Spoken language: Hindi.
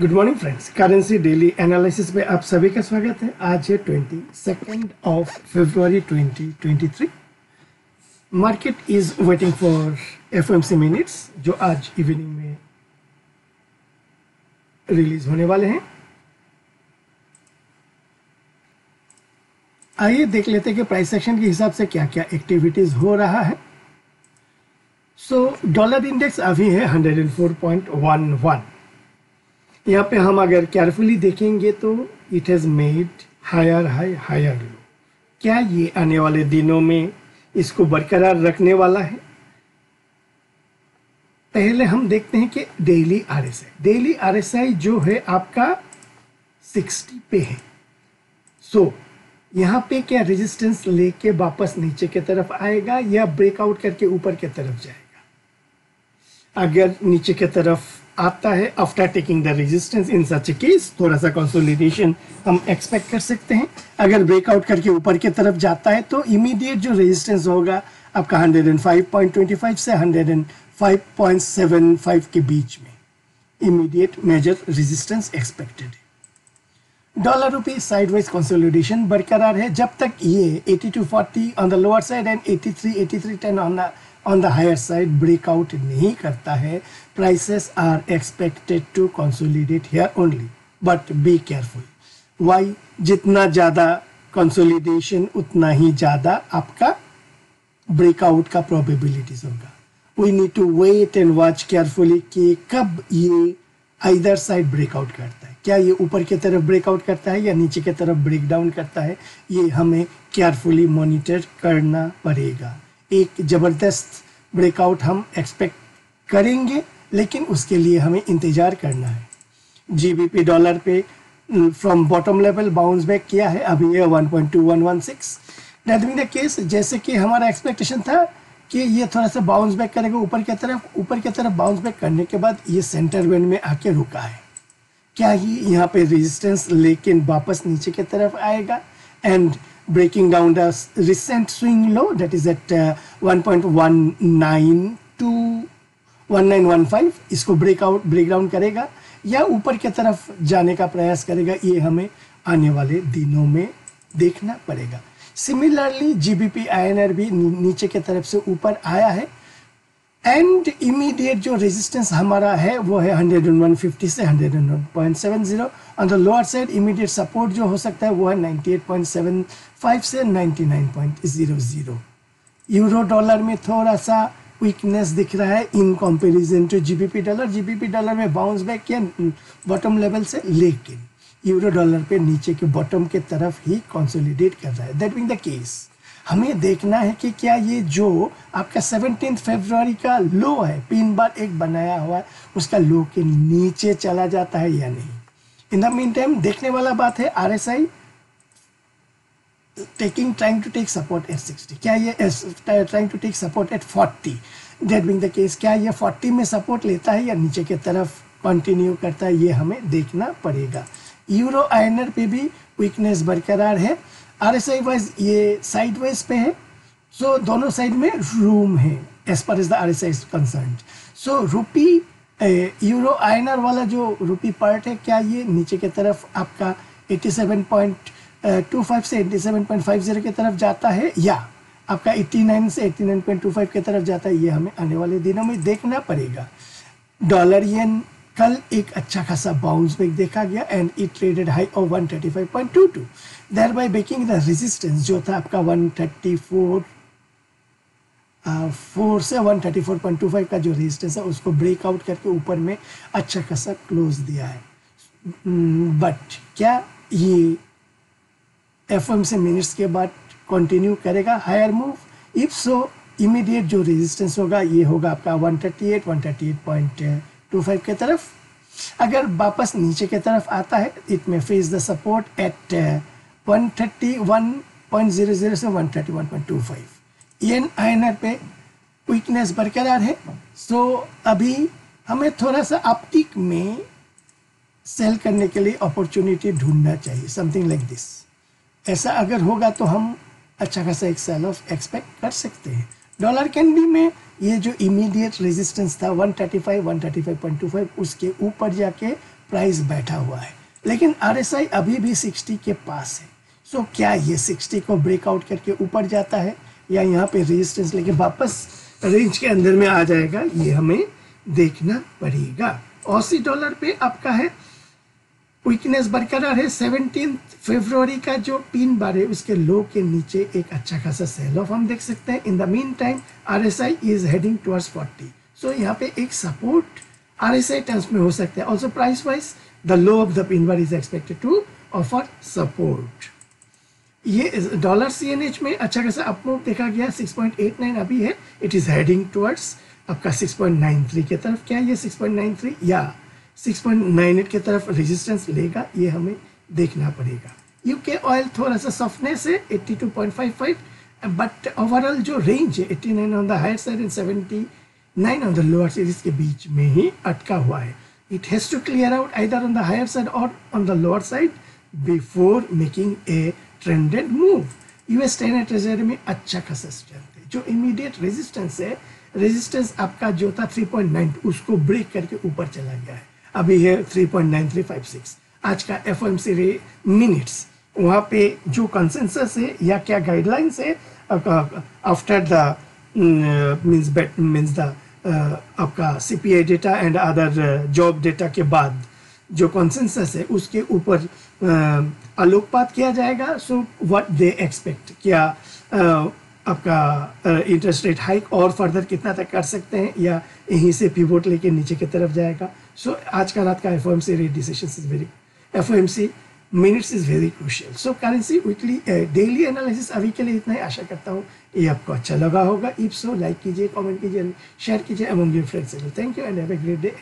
Good morning friends currency daily analysis में आप सभी का स्वागत है। आज है twenty second of February twenty twenty three market is waiting for F M C minutes जो आज इवनिंग में रिलीज़ होने वाले हैं। आइए देख लेते हैं कि प्राइस सेक्शन के हिसाब से क्या क्या एक्टिविटीज़ हो रहा है। सो डॉलर इंडेक्स अभी है 104.11 यहाँ पे हम अगर केयरफुली देखेंगे तो it has made higher high higher low क्या ये आने वाले दिनों में इसको बरकरार रखने वाला है? पहले हम देखते हैं कि डेली आरएसआई डेली आरएसआई जो है आपका 60 पे है. सो so, यहाँ पे क्या रेजिस्टेंस लेके वापस नीचे की तरफ़ आएगा या ब्रेकआउट करके ऊपर की तरफ़ जाएगा? अगर नीचे की तरफ़ आता है after taking the resistance in such case थोड़ा सा कंसोलिडेशन हम एक्सपेक्ट कर सकते हैं। अगर ब्रेकआउट करके ऊपर की तरफ़ जाता है तो इमीडिएट जो रेजिस्टेंस होगा, आपका 105.25 से 105.75 के बीच में। इमीडिएट मेजर रेजिस्टेंस एक्सपेक्टेड है। डॉलर रुपी साइडवाइज कंसोलिडेशन बरकरार है। जब तक ये 8240 on the lower side and 83 8310 on the on the higher side breakout नहीं करता है। Prices are expected to consolidate here only but be careful why जितना ज़्यादा कंसोलिडेशन उतना ही ज़्यादा आपका ब्रेकआउट का प्रोबेबिलिटीज होगा। We need to wait and watch carefully कि कब ये इधर साइड ब्रेकआउट करता है। क्या ये ऊपर की तरफ़ ब्रेकआउट करता है या नीचे की तरफ़ ब्रेक डाउन करता है? ये हमें केयरफुली मॉनिटर करना पड़ेगा। एक ज़बरदस्त ब्रेकआउट हम एक्सपेक्ट करेंगे, लेकिन उसके लिए हमें इंतज़ार करना है। जीबीपी डॉलर पे from bottom level bounce back किया है, अभी ये 1.2116 दैट मीन द केस जैसे कि हमारा एक्सपेक्टेशन था कि ये थोड़ा सा बाउंस बैक करेगा ऊपर की तरफ़, ऊपर की तरफ़ बाउंस बैक करने के बाद ये सेंटर बैंड में आके रुका है। क्या ही यहाँ पे रेजिस्टेंस लेकिन वापस नीचे की तरफ़ आएगा? And breaking down the recent swing low that is at uh, 1.19 to 1915 इसको ब्रेक डाउन करेगा या ऊपर की तरफ़ जाने का प्रयास करेगा ये हमें आने वाले दिनों में देखना पड़ेगा। सिमिलरली जीबीपी आईएनआर भी नीचे की तरफ़ से ऊपर आया है। एंड इमीडिएट जो रेजिस्टेंस हमारा है, वो है 101.50 से 101.70 on the lower side immediate support जो हो सकता है, वो है 98.75 से 99.00 यूरो डॉलर में थोड़ा सा वीकनेस दिख रहा है in comparison to GBP dollar GBP dollar में बाउंस बैक किया बॉटम लेवल से लेकिन यूरो डॉलर पे नीचे के बॉटम के तरफ़ ही कंसोलिडेट कर रहा है. दैट मीन द केस हमें देखना है कि क्या ये जो आपका सेवनटीन फेब्रुआरी का लो है पिन बार एक बनाया हुआ है, उसका लो के नीचे चला जाता है या नहीं? इन द मीन टाइम देखने वाला बात है R S I taking trying to take support at sixty क्या ये trying to take support at forty that being the case क्या ये फोर्टी में सपोर्ट लेता है या नीचे की तरफ़ कंटिन्यू करता है, ये हमें देखना पड़ेगा। यूरो आयनर पे भी वीकनेस बरकरार है। आर एस आई वाइज ये साइड वाइज पे है सो so, दोनों साइड में रूम है as far is the R S I concern so rupee euro INR वाला जो रूपी पार्ट है क्या ये नीचे की तरफ़ आपका 87.25 से 87.50 की तरफ़ जाता है या आपका 89 से 89.25 की तरफ़ जाता है ये हमें आने वाले दिनों में देखना पड़ेगा। डॉलर येन कल एक अच्छा खासा बाउंस बैक देखा गया and it traded high of 135.22 there by breaking the resistance जो था आपका 134 फोर से 134.25 का जो रेजिस्टेंस है उसको ब्रेकआउट करके ऊपर में अच्छा खासा क्लोज दिया है। बट mm, क्या ये एफ़ से मिनट्स के बाद कंटिन्यू करेगा? Higher move if so immediate जो रेजिस्टेंस होगा ये होगा आपका 138 138.25 के तरफ़। अगर वापस नीचे की तरफ़ आता है it may face the support at 131.00 से 131.25 एन आई पे वीकनेस बरकरार है। सो so, अभी हमें थोड़ा सा अपटिक में सेल करने के लिए अपॉर्चुनिटी ढूंढना चाहिए समथिंग लाइक दिस ऐसा अगर होगा तो हम अच्छा खासा एक सेल ऑफ़ एक्सपेक्ट कर सकते हैं। डॉलर कैंडी में ये जो इमीडिएट रेजिस्टेंस था 135 135.25 उसके ऊपर जाके प्राइस बैठा हुआ है। लेकिन आरएसआई अभी भी 60 के पास है। सो so, क्या ये 60 को ब्रेकआउट करके ऊपर जाता है? या यहाँ पे रेजिस्टेंस लेके वापस रेंज के अंदर में आ जाएगा? ये हमें देखना पड़ेगा। औसी डॉलर पे आपका है। वीकनेस बरकरार है। सेवनटीन फेब्रुवरी का जो पिन बार है उसके लो के नीचे एक अच्छा खासा सेल ऑफ़ हम देख सकते हैं। In the meantime R S I is heading towards forty so यहाँ पे एक support R S I terms में हो सकता है। Also price wise the low of the pin bar is expected to offer support ये डॉलर सी एन एच में अच्छा खासा अपमूव देखा गया 6.89 अभी है। इट इज़ हेडिंग टुवर्ड्स आपका 6.93 के तरफ़। क्या ये 6.93 या 6.98 के तरफ़ रेजिस्टेंस लेगा, ये हमें देखना पड़ेगा। यूके ऑयल थोड़ा सा सॉफ्टनेस है 82.55 बट ओवरऑल जो रेंज है 89 on the higher side and 79 on the lower series के बीच में ही अटका हुआ है। It has to clear out either on the higher side और on the lower side before making a trended move US ten treasury में अच्छा खासा स्ट्रेंथ है। जो इमीडिएट रेजिस्टेंस है रेजिस्टेंस आपका जो था 3.9 उसको ब्रेक करके ऊपर चला गया है। अभी है 3.9356 आज का एफ़ एम सी मिनट्स वहाँ पे जो कंसेंसस है या क्या गाइडलाइंस है after the means means the आपका C P I data and other job data के बाद जो कॉन्सेंसस है, उसके ऊपर आलोकपात किया जाएगा सो व्हाट दे एक्सपेक्ट क्या uh, आपका इंटरेस्ट रेट हाइक और फर्दर कितना तक कर सकते हैं या यहीं से पिवोट लेके नीचे की तरफ़ जाएगा? सो so, आज का रात का F rate decision is very F O M C minutes is very crucial so currency weekly daily analysis अभी के लिए इतना ही आशा करता हूँ। ये आपको अच्छा लगा होगा। इफ़ सो लाइक कीजिए कमेंट कीजिए शेयर कीजिए among your friends thank you and have a great day